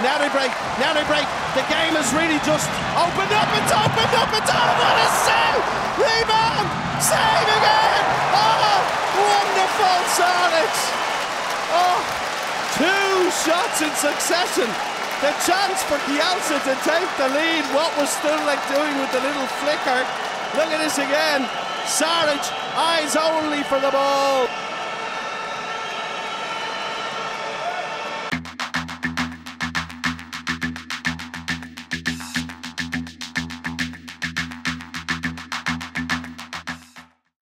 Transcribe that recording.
Now they break, now they break. The game has really just opened up. It's opened up. It's over. what a save! Rebound, save again. Oh, wonderful Saric. Oh, two shots in succession. The chance for Kielce to take the lead. What was Strlek doing with the little flicker? Look at this again. Saric, eyes only for the ball.